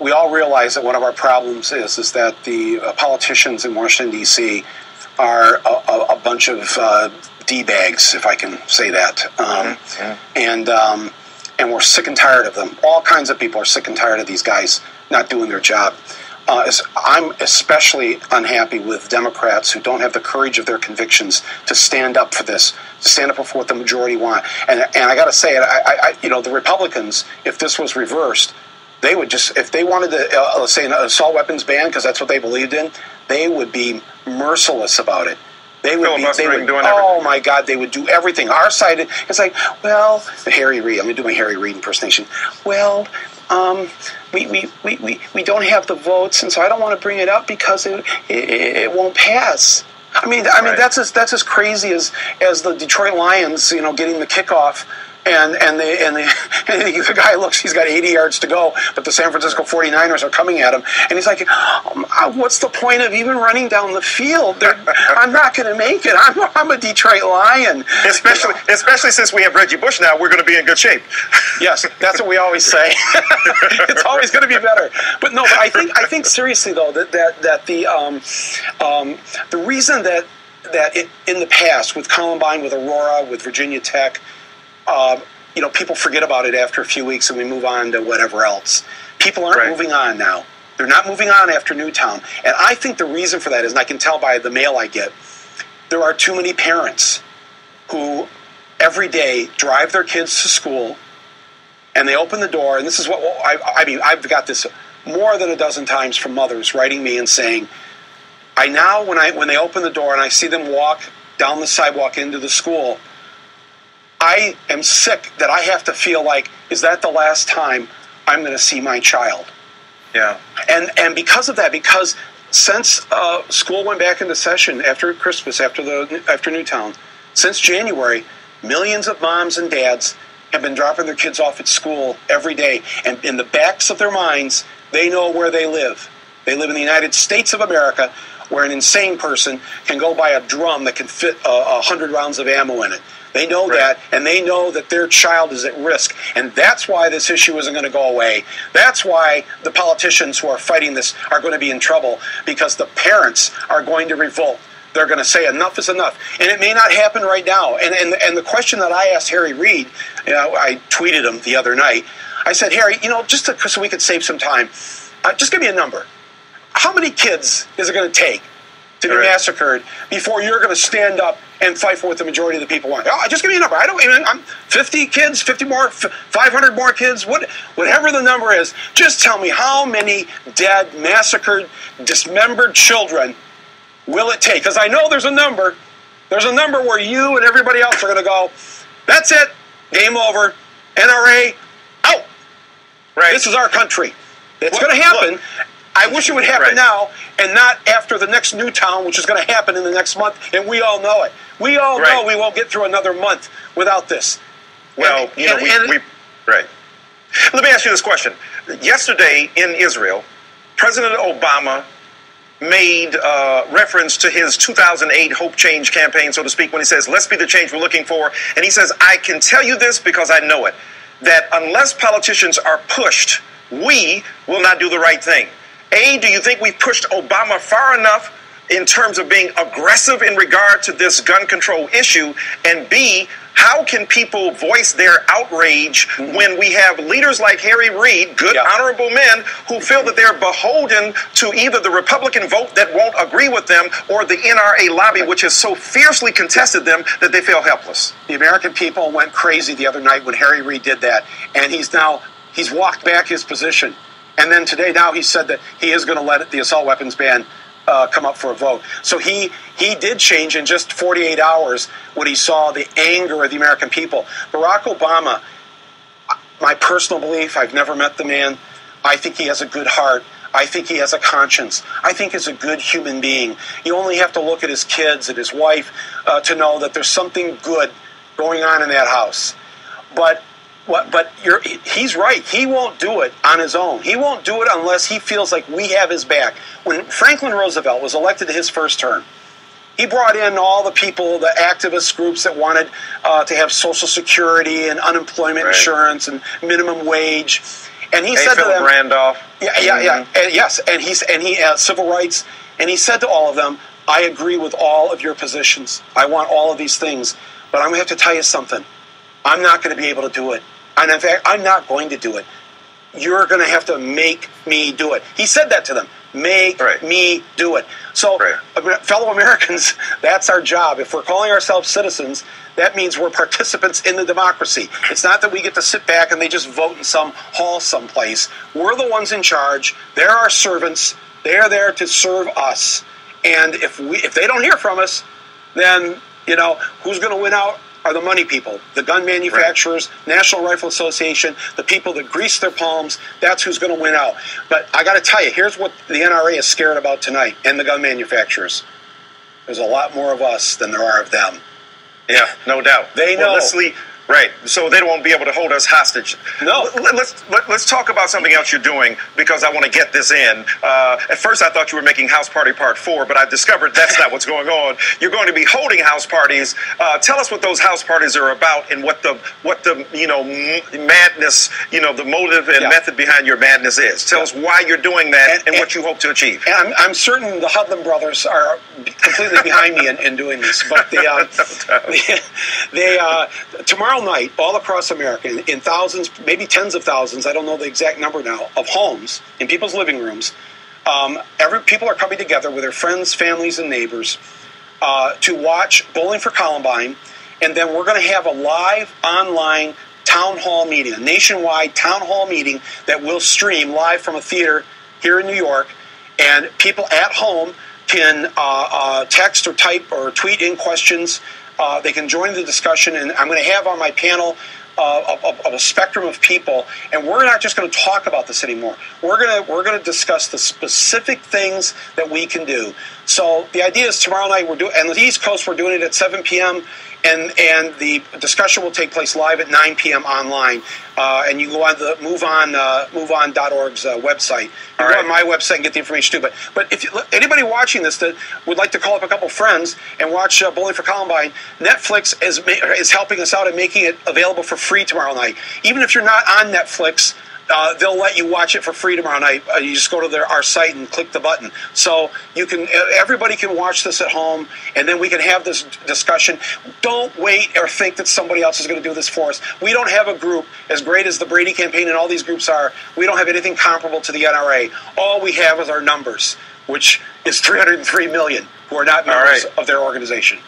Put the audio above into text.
we all realize that one of our problems is is that the uh, politicians in Washington D.C. are a, a, a bunch of uh, d bags, if I can say that, um, Mm-hmm. and um, and we're sick and tired of them. All kinds of people are sick and tired of these guys not doing their job. Uh, I'm especially unhappy with Democrats who don't have the courage of their convictions to stand up for this, to stand up for what the majority want. And and I got to say I, I, you know, the Republicans, if this was reversed, they would just, if they wanted to, uh, let's say, an assault weapons ban because that's what they believed in, they would be merciless about it. They would be, they would, doing oh everything. my God, they would do everything. Our side, it's like, well, Harry Reid. I'm gonna do my Harry Reid impersonation. Well, um, we, we, we, we, we don't have the votes, and so I don't want to bring it up because it, it, it won't pass. I mean, I mean Right. that's as that's as crazy as as the Detroit Lions, you know, getting the kickoff. And and they and, they, and the guy looks, he's got 80 yards to go, but the San Francisco 49ers are coming at him, and he's like, um, uh, "What's the point of even running down the field? They're, I'm not going to make it. I'm, I'm a Detroit Lion." Especially, especially since we have Reggie Bush now, we're going to be in good shape. Yes, that's what we always say. it's always going to be better. But no, but I think I think seriously though that that that the um, um, the reason that that it, in the past with Columbine, with Aurora, with Virginia Tech, uh, you know, people forget about it after a few weeks and we move on to whatever else. People aren't Right. moving on now. They're not moving on after Newtown, and I think the reason for that is, and I can tell by the mail I get, there are too many parents who every day drive their kids to school and they open the door and this is what I, I mean i've got this more than a dozen times from mothers writing me and saying i now when i when they open the door and i see them walk down the sidewalk into the school i am sick that i have to feel like is that the last time i'm going to see my child Yeah. and and because of that, because since uh, school went back into session after Christmas, after the after Newtown, since January, millions of moms and dads have been dropping their kids off at school every day, and in the backs of their minds, they know where they live. They live in the United States of America, where an insane person can go buy a drum that can fit a hundred rounds of ammo in it. They know Right. that, and they know that their child is at risk, and that's why this issue isn't going to go away. That's why the politicians who are fighting this are going to be in trouble because the parents are going to revolt. They're going to say enough is enough, and it may not happen right now. And and, and the question that I asked Harry Reid, you know, I tweeted him the other night. I said, Harry, you know, just to, so we could save some time, uh, just give me a number. How many kids is it going to take to be Right. massacred before you're going to stand up and fight for what the majority of the people want? Oh, just give me a number. I don't even. I'm 50 kids, 50 more, 500 more kids. What, whatever the number is, just tell me how many dead, massacred, dismembered children will it take? Because I know there's a number. There's a number where you and everybody else are going to go. That's it. Game over. NRA out. Right. This is our country. It's going to happen. look. I wish it would happen Right. now and not after the next Newtown, which is going to happen in the next month, and we all know it. We all know we won't get through another month without this. Well, And- you know, and- we, and- we right. Let me ask you this question. Yesterday in Israel, President Obama made uh, reference to his 2008 Hope Change campaign, so to speak, when he says, "Let's be the change we're looking for." And he says, "I can tell you this because I know it: that unless politicians are pushed, we will not do the right thing." A, do you think we've pushed Obama far enough in terms of being aggressive in regard to this gun control issue? And B, how can people voice their outrage when we have leaders like Harry Reid, good, Yeah. honorable men, who feel that they're beholden to either the Republican vote that won't agree with them or the NRA lobby, which has so fiercely contested them that they feel helpless? The American people went crazy the other night when Harry Reid did that, and he's now he's walked back his position. And then today, now he said that he is going to let the assault weapons ban uh, come up for a vote. So he he did change in just 48 hours when he saw the anger of the American people. Barack Obama, my personal belief, I've never met the man. I think he has a good heart. I think he has a conscience. I think he's a good human being. You only have to look at his kids and his wife uh, to know that there's something good going on in that house. But but you're, he's right. He won't do it on his own. He won't do it unless he feels like we have his back. When Franklin Roosevelt was elected to his first term, he brought in all the people, the activist groups that wanted uh, to have Social Security and unemployment Right. insurance and minimum wage. And he Hey, said to them, Randolph. yeah, yeah, yeah, Mhm. and yes, and he's and he uh, civil rights, and he said to all of them, "I agree with all of your positions. I want all of these things, but I'm going to have to tell you something. I'm not going to be able to do it, and in fact, I'm not going to do it. You're going to have to make me do it." He said that to them. Make Right. me do it. So, Right. Fellow Americans, that's our job. If we're calling ourselves citizens, that means we're participants in the democracy. It's not that we get to sit back and they just vote in some hall someplace. We're the ones in charge. They're our servants. They're there to serve us. And if we if they don't hear from us, then you know who's going to win out are the money people, the gun manufacturers, National Rifle Association, the people that grease their palms. That's who's going to win out. But I got to tell you, here's what the NRA is scared about tonight, and the gun manufacturers. There's a lot more of us than there are of them. Yeah, no doubt. They know. le- right, so they won't be able to hold us hostage. No. Let, us let, us talk about something else you're doing because I want to get this in. Uh, at first, I thought you were making House Party Part Four, but I discovered that's not what's going on. You're going to be holding house parties. Uh, tell us what those house parties are about and what the what the you know m- madness, you know, the motive and Yeah. method behind your madness is. Tell Yeah. us why you're doing that and, And- what you hope to achieve. And I'm, I'm certain the Hudlin brothers are completely behind me in, in doing this. But they, uh, they, they uh, tomorrow night, all across America, in, in thousands, maybe tens of thousands, I don't know the exact number now, of homes in people's living rooms, um, every people are coming together with their friends, families, and neighbors uh, to watch Bowling for Columbine, and then we're going to have a live online town hall meeting, a nationwide town hall meeting that will stream live from a theater here in New York, and people at home can uh, uh, text or type or tweet in questions. Uh, they can join the discussion, and I'm going to have on my panel uh, a spectrum of people, and we're not just going to talk about this anymore. We're going to we're going to discuss the specific things that we can do. So the idea is tomorrow night we're doing, and the East Coast we're doing it at 7 p.m. And, and the discussion will take place live at 9 p.m. online. Uh, and you go on the move on uh, moveon.org's uh, website. You All go on my website and get the information too. But but if you, anybody watching this that would like to call up a couple friends and watch uh, Bowling for Columbine, Netflix is ma- is helping us out and making it available for free tomorrow night. Even if you're not on Netflix. Uh, they'll let you watch it for free tomorrow night. Uh, you just go to their, our site and click the button. So you can, everybody can watch this at home, and then we can have this discussion. Don't wait or think that somebody else is going to do this for us. We don't have a group as great as the Brady campaign and all these groups are. We don't have anything comparable to the NRA. All we have is our numbers, which is 303 million who are not members right. of their organization.